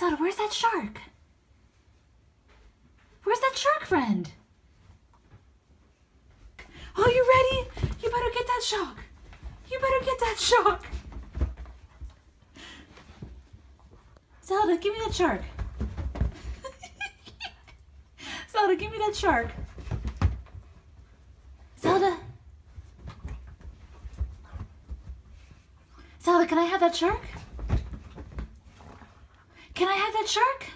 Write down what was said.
Zelda, where's that shark? Where's that shark friend? Are you ready? You better get that shark. You better get that shark. Zelda, give me that shark. Zelda, give me that shark. Zelda. Zelda, can I have that shark? Can I have that shark?